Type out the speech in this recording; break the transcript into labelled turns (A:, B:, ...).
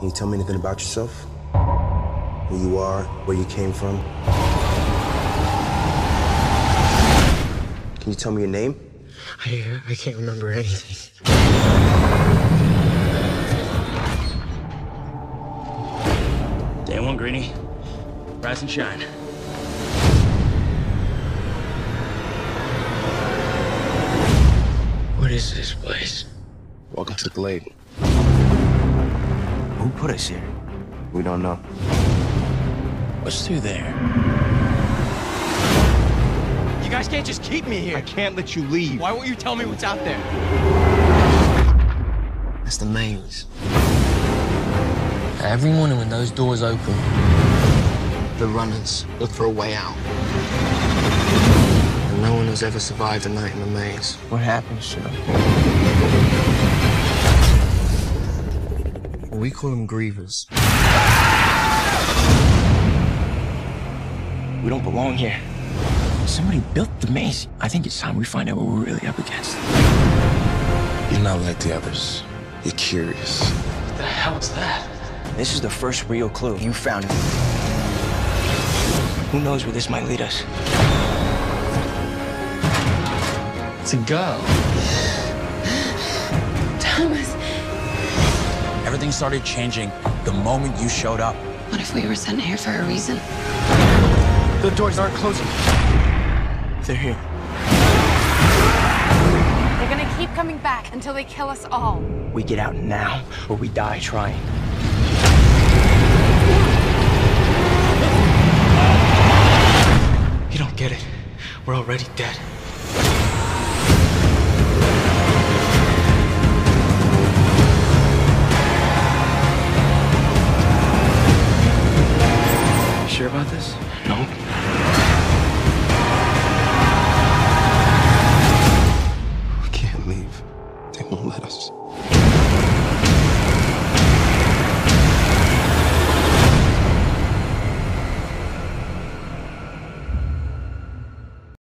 A: Can you tell me anything about yourself? Who you are, where you came from? Can you tell me your name?
B: I, uh, I can't remember anything.
C: Day one, Greeny. Rise and shine.
B: What is this place?
A: Welcome to the Glade.
C: Who put us here?
A: We don't know.
C: What's through there?
B: You guys can't just keep me here.
D: I can't let you leave.
B: Why won't you tell me what's out there?
E: That's the maze. Every morning when those doors open, the runners look for a way out. And no one has ever survived a night in the maze.
B: What happens to them?
E: We call them grievers.
C: We don't belong here. Somebody built the maze. I think it's time we find out what we're really up against.
A: You're not like the others. You're curious.
B: What the hell is that?
C: This is the first real clue. You found it. Who knows where this might lead us?
B: It's a girl.
F: Thomas,
G: Everything started changing the moment you showed up.
F: what if we were sent here for a reason?
B: The doors aren't closing. They're here.
H: They're gonna keep coming back until they kill us all.
C: We get out now, or we die trying.
B: You don't get it. We're already dead. This?